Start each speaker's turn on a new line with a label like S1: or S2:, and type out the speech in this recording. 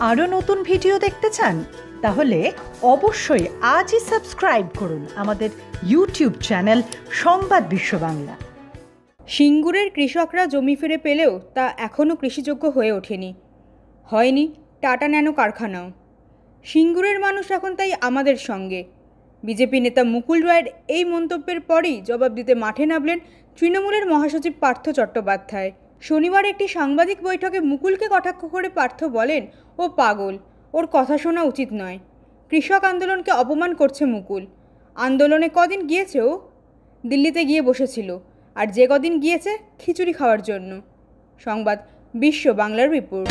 S1: আরও নতুন ভিডিও দেখতে চান? তাহলে অবশ্যই আজই সাবস্ক্রাইব করুন আমাদের ইউটিউব চ্যানেল সংবাদ বিশ্ব বাংলা
S2: সিঙ্গুরের কৃষকরা জমি ফিরে পেলেও তা এখনও কৃষিযোগ্য হয়ে ওঠেনি। হয়নি টাটা ন্যানো কারখানাও। সিঙ্গুরের মানুষ এখন তাই আমাদের সঙ্গে। বিজেপি নেতা মুকুল রায়ের এই মন্তব্যের পরেই জবাব দিতে মাঠে নামলেন তৃণমূলের মহাসচিব পার্থ চট্টোপাধ্যায়। শনিবার একটি সাংবাদিক বৈঠকে মুকুলকে কটাক্ষ করে পার্থ বলেন, ও পাগল, ওর কথা শোনা উচিত নয়। কৃষক আন্দোলনকে অপমান করছে মুকুল। আন্দোলনে কদিন গিয়েছে ও? দিল্লিতে গিয়ে বসেছিল, আর যে কদিন গিয়েছে, খিচুড়ি খাওয়ার জন্য। সংবাদ বিশ্ব বাংলার রিপোর্ট।